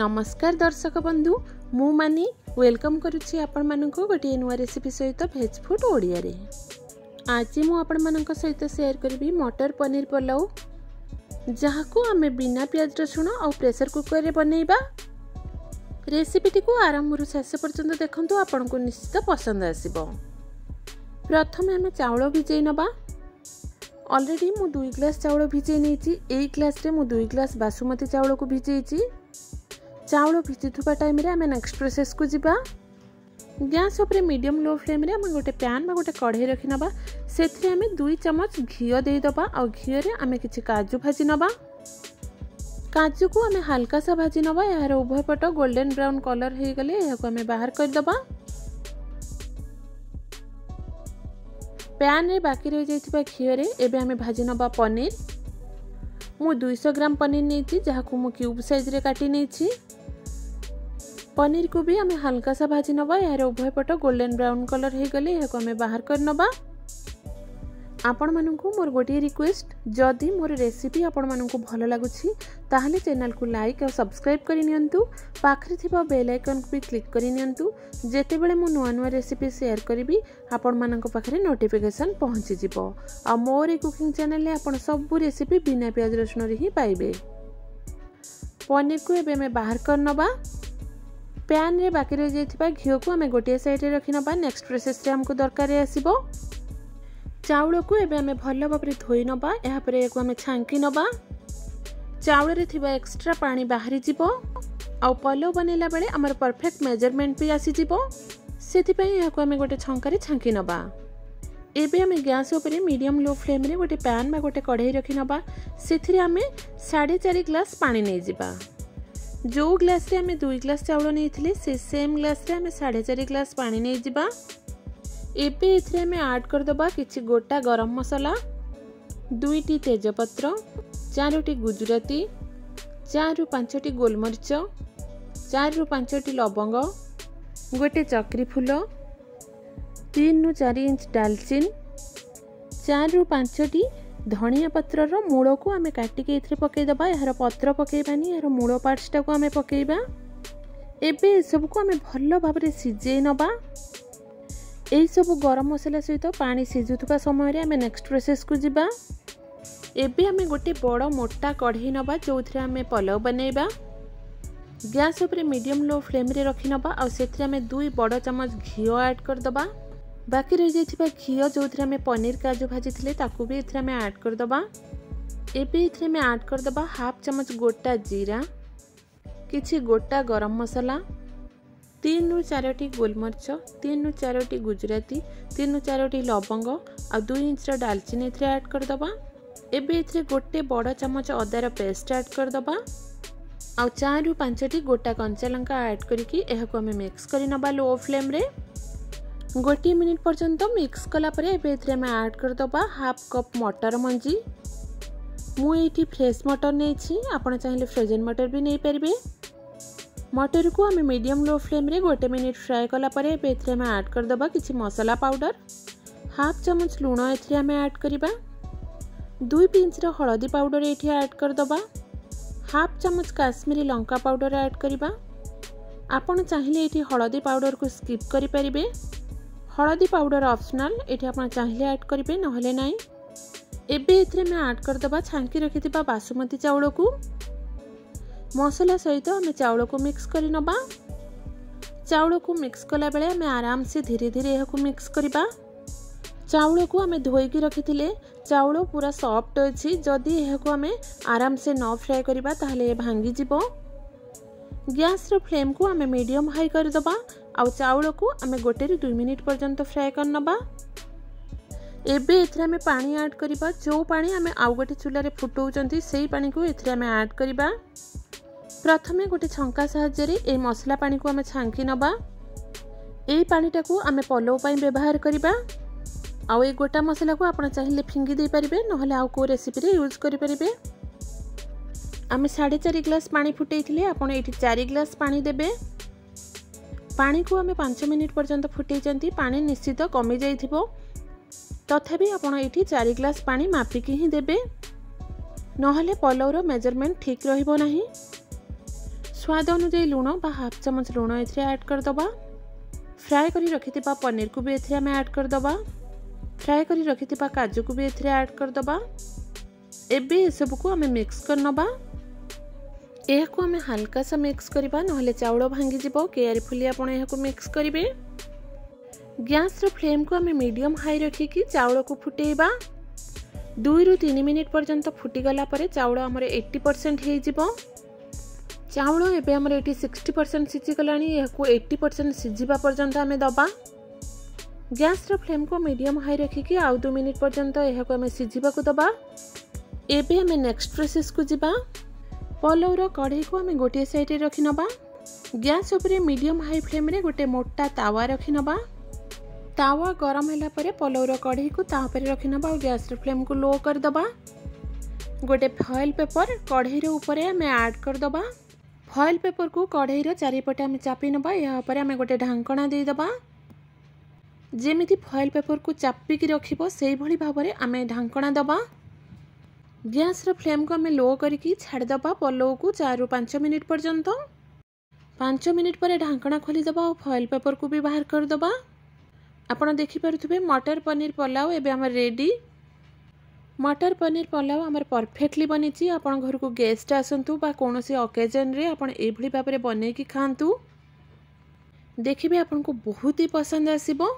ନମସ୍କାର ଦର୍ଶକ ବନ୍ଧୁ ମୁଁ ମାନେ ୱେଲକମ୍ କରୁଛି ଆପଣମାନଙ୍କୁ ଗୋଟିଏ ନୂଆ ରେସିପି ସହିତ ଭେଜ୍ ଫୁଡ଼୍ ଓଡ଼ିଆରେ ଆଜି ମୁଁ ଆପଣମାନଙ୍କ ସହିତ ସେୟାର କରିବି ମଟର ପନିର ପଲାଉ ଯାହାକୁ ଆମେ ବିନା ପିଆଜ ରସୁଣ ଆଉ ପ୍ରେସର କୁକର୍ରେ ବନେଇବା ରେସିପିଟିକୁ ଆରମ୍ଭରୁ ଶେଷ ପର୍ଯ୍ୟନ୍ତ ଦେଖନ୍ତୁ ଆପଣଙ୍କୁ ନିଶ୍ଚିତ ପସନ୍ଦ ଆସିବ ପ୍ରଥମେ ଆମେ ଚାଉଳ ଭିଜେଇ ନେବା ଅଲରେଡ଼ି ମୁଁ ଦୁଇ ଗ୍ଲାସ୍ ଚାଉଳ ଭିଜେଇ ନେଇଛି ଏଇ ଗ୍ଲାସ୍ରେ ମୁଁ ଦୁଇ ଗ୍ଲାସ୍ ବାସୁମତୀ ଚାଉଳକୁ ଭିଜେଇଛି ଚାଉଳ ଭିଜୁଥିବା ଟାଇମ୍ରେ ଆମେ ନେକ୍ସଟ ପ୍ରୋସେସ୍କୁ ଯିବା ଗ୍ୟାସ୍ ଉପରେ ମିଡ଼ିୟମ୍ ଲୋ ଫ୍ଲେମ୍ରେ ଆମେ ଗୋଟେ ପ୍ୟାନ୍ ବା ଗୋଟେ କଢ଼େଇ ରଖିନେବା ସେଥିରେ ଆମେ ଦୁଇ ଚାମଚ ଘିଅ ଦେଇଦେବା ଆଉ ଘିଅରେ ଆମେ କିଛି କାଜୁ ଭାଜି ନେବା କାଜୁକୁ ଆମେ ହାଲକାସା ଭାଜି ନେବା ଏହାର ଉଭୟ ପଟ ଗୋଲ୍ଡେନ୍ ବ୍ରାଉନ୍ କଲର୍ ହୋଇଗଲେ ଏହାକୁ ଆମେ ବାହାର କରିଦେବା ପ୍ୟାନ୍ରେ ବାକି ରହିଯାଇଥିବା ଘିଅରେ ଏବେ ଆମେ ଭାଜି ନେବା ପନିର ମୁଁ ଦୁଇଶହ ଗ୍ରାମ ପନିର ନେଇଛି ଯାହାକୁ ମୁଁ କ୍ୟୁବ୍ ସାଇଜ୍ରେ କାଟି ନେଇଛି पनीर को भी आम हाल्का सा भाजी नवा यार उभयपट गोल्डेन ब्राउन कलर हो गले आम बाहर कर नवा आपण मानक मोर गोटे रिक्वेस्ट जदि मोर रेसीपी आपण मानक भल लगुच चेल को लाइक और सब्सक्राइब करनी नियंतु बेल आइकन को भी क्लिक कर नियंतु जेते बेले मो करी नुवा रेसिपी शेयर आपण मानक पाखरे पहुँची आ मोर ए कुकिंग चैनल आपण सब रेसिपी बिना पिज रसुण रे ही पाइबे पनीर को बाहर कर नबा ପ୍ୟାନ୍ରେ ବାକି ରହିଯାଇଥିବା ଘିଅକୁ ଆମେ ଗୋଟିଏ ସାଇଡ଼୍ରେ ରଖିନେବା ନେକ୍ସଟ ପ୍ରୋସେସ୍ରେ ଆମକୁ ଦରକାର ଆସିବ ଚାଉଳକୁ ଏବେ ଆମେ ଭଲ ଭାବରେ ଧୋଇ ନେବା ଏହାପରେ ଏହାକୁ ଆମେ ଛାଙ୍କି ନେବା ଚାଉଳରେ ଥିବା ଏକ୍ସଟ୍ରା ପାଣି ବାହାରିଯିବ ଆଉ ପଲଉ ବନେଇଲା ବେଳେ ଆମର ପରଫେକ୍ଟ ମେଜରମେଣ୍ଟ ବି ଆସିଯିବ ସେଥିପାଇଁ ଏହାକୁ ଆମେ ଗୋଟେ ଛଙ୍କାରେ ଛାଙ୍କି ନେବା ଏବେ ଆମେ ଗ୍ୟାସ୍ ଉପରେ ମିଡ଼ିୟମ୍ ଲୋ ଫ୍ଲେମ୍ରେ ଗୋଟେ ପ୍ୟାନ୍ ବା ଗୋଟେ କଢ଼େଇ ରଖିନେବା ସେଥିରେ ଆମେ ସାଢ଼େ ଚାରି ଗ୍ଲାସ୍ ପାଣି ନେଇଯିବା ଯେଉଁ ଗ୍ଲାସ୍ରେ ଆମେ ଦୁଇ ଗ୍ଲାସ୍ ଚାଉଳ ନେଇଥିଲେ ସେ ସେମ୍ ଗ୍ଲାସ୍ରେ ଆମେ ସାଢ଼େ ଚାରି ଗ୍ଲାସ୍ ପାଣି ନେଇଯିବା ଏବେ ଏଥିରେ ଆମେ ଆଡ଼୍ କରିଦେବା କିଛି ଗୋଟା ଗରମ ମସଲା ଦୁଇଟି ତେଜପତ୍ର ଚାରୋଟି ଗୁଜୁରାତି ଚାରିରୁ ପାଞ୍ଚଟି ଗୋଲମରିଚ ଚାରିରୁ ପାଞ୍ଚଟି ଲବଙ୍ଗ ଗୋଟେ ଚକ୍ରି ଫୁଲ ତିନିରୁ ଚାରି ଇଞ୍ଚ ଡାଲଚିନି ଚାରିରୁ ପାଞ୍ଚଟି ଧନିଆ ପତ୍ରର ମୂଳକୁ ଆମେ କାଟିକି ଏଥିରେ ପକାଇଦେବା ଏହାର ପତ୍ର ପକାଇବାନି ଏହାର ମୂଳ ପାର୍ଟସଟାକୁ ଆମେ ପକାଇବା ଏବେ ଏସବୁକୁ ଆମେ ଭଲ ଭାବରେ ସିଝେଇ ନେବା ଏହିସବୁ ଗରମ ମସଲା ସହିତ ପାଣି ସିଝୁଥିବା ସମୟରେ ଆମେ ନେକ୍ସଟ ପ୍ରୋସେସକୁ ଯିବା ଏବେ ଆମେ ଗୋଟେ ବଡ଼ ମୋଟା କଢ଼େଇ ନେବା ଯେଉଁଥିରେ ଆମେ ପଲଉ ବନେଇବା ଗ୍ୟାସ୍ ଉପରେ ମିଡ଼ିୟମ୍ ଲୋ ଫ୍ଲେମ୍ରେ ରଖିନେବା ଆଉ ସେଥିରେ ଆମେ ଦୁଇ ବଡ଼ ଚାମଚ ଘିଅ ଆଡ଼୍ କରିଦେବା ବାକି ରହିଯାଇଥିବା ଘିଅ ଯେଉଁଥିରେ ଆମେ ପନିର କାଜୁ ଭାଜିଥିଲେ ତାକୁ ବି ଏଥିରେ ଆମେ ଆଡ଼୍ କରିଦେବା ଏବେ ଏଥିରେ ଆମେ ଆଡ଼୍ କରିଦେବା ହାଫ୍ ଚାମଚ ଗୋଟା ଜିରା କିଛି ଗୋଟା ଗରମ ମସଲା ତିନିରୁ ଚାରୋଟି ଗୋଲମରିଚ ତିନିରୁ ଚାରୋଟି ଗୁଜୁରାତି ତିନିରୁ ଚାରୋଟି ଲବଙ୍ଗ ଆଉ ଦୁଇ ଇଞ୍ଚର ଡାଲଚିନି ଏଥିରେ ଆଡ଼୍ କରିଦେବା ଏବେ ଏଥିରେ ଗୋଟେ ବଡ଼ ଚାମଚ ଅଦାର ପେଷ୍ଟ ଆଡ଼୍ କରିଦେବା ଆଉ ଚାରିରୁ ପାଞ୍ଚଟି ଗୋଟା କଞ୍ଚା ଲଙ୍କା ଆଡ଼୍ କରିକି ଏହାକୁ ଆମେ ମିକ୍ସ କରି ନେବା ଲୋ ଫ୍ଲେମ୍ରେ ଗୋଟିଏ ମିନିଟ୍ ପର୍ଯ୍ୟନ୍ତ ମିକ୍ସ କଲା ପରେ ଏବେ ଏଥିରେ ଆମେ ଆଡ଼୍ କରିଦେବା ହାଫ୍ କପ୍ ମଟର ମଞ୍ଜି ମୁଁ ଏଇଠି ଫ୍ରେଶ୍ ମଟର ନେଇଛି ଆପଣ ଚାହିଁଲେ ଫ୍ରୋଜେନ୍ ମଟର ବି ନେଇପାରିବେ ମଟରକୁ ଆମେ ମିଡ଼ିୟମ୍ ଲୋ ଫ୍ଲେମ୍ରେ ଗୋଟେ ମିନିଟ୍ ଫ୍ରାଏ କଲା ପରେ ଏବେ ଏଥିରେ ଆମେ ଆଡ଼୍ କରିଦେବା କିଛି ମସଲା ପାଉଡ଼ର ହାଫ୍ ଚାମଚ ଲୁଣ ଏଥିରେ ଆମେ ଆଡ଼୍ କରିବା ଦୁଇ ପିଞ୍ଚର ହଳଦୀ ପାଉଡ଼ର ଏଇଠି ଆଡ଼୍ କରିଦେବା ହାଫ୍ ଚାମଚ କାଶ୍ମୀରୀ ଲଙ୍କା ପାଉଡ଼ର ଆଡ଼୍ କରିବା ଆପଣ ଚାହିଁଲେ ଏଇଠି ହଳଦୀ ପାଉଡ଼ରକୁ ସ୍କିପ୍ କରିପାରିବେ হলদি পাউডর অপসনাল এটি আপনার চাইলে আড করবে নহলে না এবে এতে আমি আড করেদেবা ছাঙ্কি রাখি বাসুমতী চাউলকু মশলা সহিত আমি চাউলকু মিক্স করে নেবা চাউলকু মিক্স কলা বেড়ে আমি আরামসে ধীরে ধীরে এখন মিক্স করা চাউলকু আমি ধোইকি রাখিলে চাউল পুরা সফট অছি যদি এখন আমি আরামসে ন ফ্রাই করা তাহলে ভাঙ্গি যাব গ্যাসর ফ্লেমকু আমি মিডিয়াম হাই করে দেবা ଆଉ ଚାଉଳକୁ ଆମେ ଗୋଟେରୁ ଦୁଇ ମିନିଟ୍ ପର୍ଯ୍ୟନ୍ତ ଫ୍ରାଏ କରିନେବା ଏବେ ଏଥିରେ ଆମେ ପାଣି ଆଡ଼୍ କରିବା ଯେଉଁ ପାଣି ଆମେ ଆଉ ଗୋଟେ ଚୁଲାରେ ଫୁଟଉଛନ୍ତି ସେଇ ପାଣିକୁ ଏଥିରେ ଆମେ ଆଡ଼୍ କରିବା ପ୍ରଥମେ ଗୋଟେ ଛଙ୍କା ସାହାଯ୍ୟରେ ଏଇ ମସଲା ପାଣିକୁ ଆମେ ଛାଙ୍କି ନେବା ଏଇ ପାଣିଟାକୁ ଆମେ ପଲଉ ପାଇଁ ବ୍ୟବହାର କରିବା ଆଉ ଏଇ ଗୋଟା ମସଲାକୁ ଆପଣ ଚାହିଁଲେ ଫିଙ୍ଗି ଦେଇପାରିବେ ନହେଲେ ଆଉ କେଉଁ ରେସିପିରେ ୟୁଜ୍ କରିପାରିବେ ଆମେ ସାଢ଼େ ଚାରି ଗ୍ଲାସ୍ ପାଣି ଫୁଟେଇଥିଲେ ଆପଣ ଏଇଠି ଚାରି ଗ୍ଲାସ୍ ପାଣି ଦେବେ ପାଣିକୁ ଆମେ ପାଞ୍ଚ ମିନିଟ୍ ପର୍ଯ୍ୟନ୍ତ ଫୁଟେଇଛନ୍ତି ପାଣି ନିଶ୍ଚିତ କମିଯାଇଥିବ ତଥାପି ଆପଣ ଏଇଠି ଚାରି ଗ୍ଲାସ୍ ପାଣି ମାପିକି ହିଁ ଦେବେ ନହେଲେ ପଲଉର ମେଜରମେଣ୍ଟ ଠିକ୍ ରହିବ ନାହିଁ ସ୍ୱାଦ ଅନୁଯାୟୀ ଲୁଣ ବା ହାଫ୍ ଚାମଚ ଲୁଣ ଏଥିରେ ଆଡ଼୍ କରିଦେବା ଫ୍ରାଏ କରି ରଖିଥିବା ପନିରକୁ ବି ଏଥିରେ ଆମେ ଆଡ଼୍ କରିଦେବା ଫ୍ରାଏ କରି ରଖିଥିବା କାଜୁକୁ ବି ଏଥିରେ ଆଡ଼୍ କରିଦେବା ଏବେ ଏସବୁକୁ ଆମେ ମିକ୍ସ କରିନେବା ଏହାକୁ ଆମେ ହାଲକା ସା ମିକ୍ସ କରିବା ନହେଲେ ଚାଉଳ ଭାଙ୍ଗିଯିବ କେୟାରଫୁଲି ଆପଣ ଏହାକୁ ମିକ୍ସ କରିବେ ଗ୍ୟାସ୍ର ଫ୍ଲେମ୍କୁ ଆମେ ମିଡ଼ିୟମ୍ ହାଇ ରଖିକି ଚାଉଳକୁ ଫୁଟେଇବା ଦୁଇରୁ ତିନି ମିନିଟ୍ ପର୍ଯ୍ୟନ୍ତ ଫୁଟିଗଲା ପରେ ଚାଉଳ ଆମର ଏଇଟି ପରସେଣ୍ଟ ହେଇଯିବ ଚାଉଳ ଏବେ ଆମର ଏଠି ସିକ୍ସଟି ପରସେଣ୍ଟ ସିଝିଗଲାଣି ଏହାକୁ ଏଇଟି ପରସେଣ୍ଟ ସିଝିବା ପର୍ଯ୍ୟନ୍ତ ଆମେ ଦେବା ଗ୍ୟାସ୍ର ଫ୍ଲେମ୍କୁ ମିଡ଼ିୟମ୍ ହାଇ ରଖିକି ଆଉ ଦୁଇ ମିନିଟ୍ ପର୍ଯ୍ୟନ୍ତ ଏହାକୁ ଆମେ ସିଝିବାକୁ ଦେବା ଏବେ ଆମେ ନେକ୍ସଟ ପ୍ରୋସେସ୍କୁ ଯିବା पलौर कढ़ई को आम गोटे सैड्रे रखिन गैस मीडियम हाई फ्लेम गोटे मोटा तावा रखिन तावा गरम है पलौर कढ़ई को तापर रखिन गैस फ्लेम को लो करदे गोटे फएल पेपर कढ़ईर उपर आम आड करद फएल पेपर को कढ़ईर चारिपटे आम चापी ना यापर आम गोटे ढाकणा देद जमी फएल पेपर को चापिकी रखे भाव में आम ढाकणा दबा ଗ୍ୟାସ୍ର ଫ୍ଲେମ୍କୁ ଆମେ ଲୋ କରିକି ଛାଡ଼ିଦେବା ପଲଉକୁ ଚାରିରୁ ପାଞ୍ଚ ମିନିଟ୍ ପର୍ଯ୍ୟନ୍ତ ପାଞ୍ଚ ମିନିଟ୍ ପରେ ଢାଙ୍କଣା ଖୋଲିଦେବା ଆଉ ଫଏଲ୍ ପେପରକୁ ବି ବାହାର କରିଦେବା ଆପଣ ଦେଖିପାରୁଥିବେ ମଟର ପନିର ପଲାଉ ଏବେ ଆମର ରେଡ଼ି ମଟର ପନିର ପଲାଉ ଆମର ପରଫେକ୍ଟଲି ବନିଛି ଆପଣ ଘରକୁ ଗେଷ୍ଟ ଆସନ୍ତୁ ବା କୌଣସି ଅକେଜନ୍ରେ ଆପଣ ଏଇଭଳି ଭାବରେ ବନେଇକି ଖାଆନ୍ତୁ ଦେଖିବେ ଆପଣଙ୍କୁ ବହୁତ ହି ପସନ୍ଦ ଆସିବ